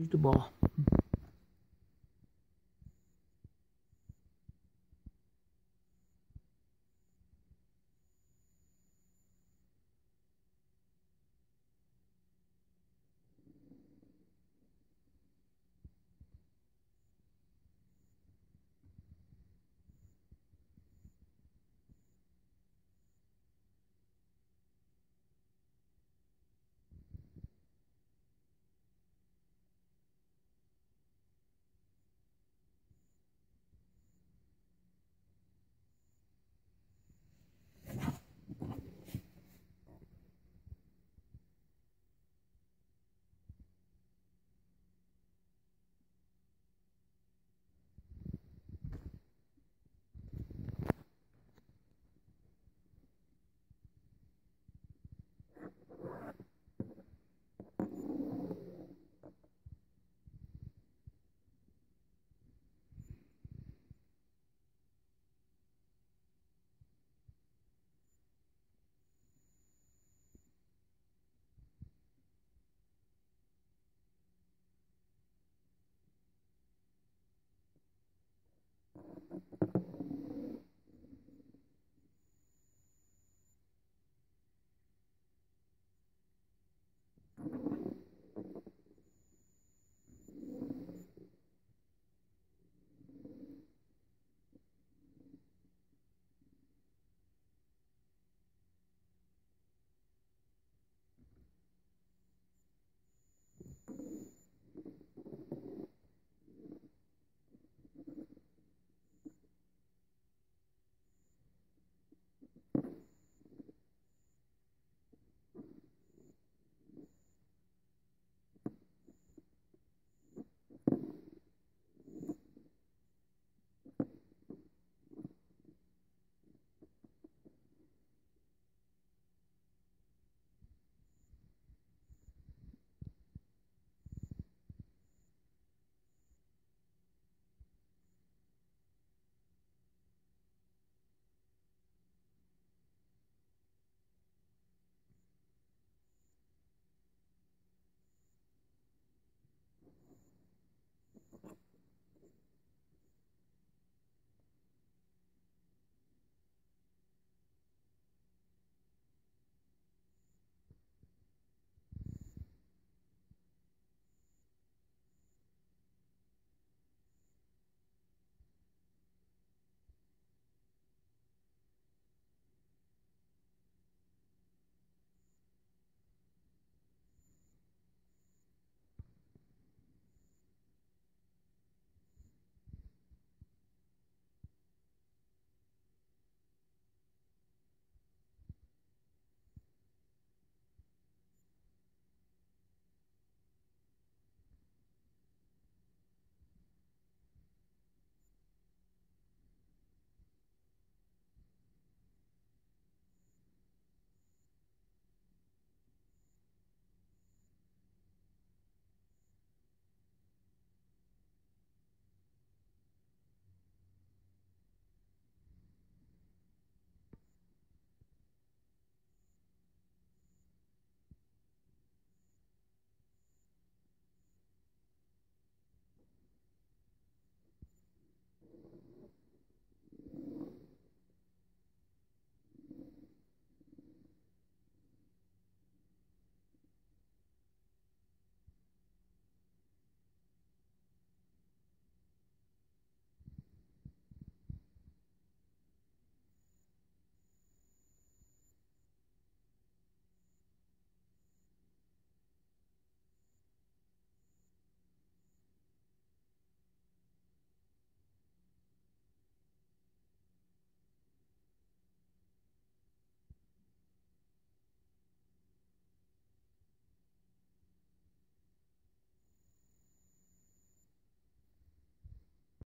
Muito bom.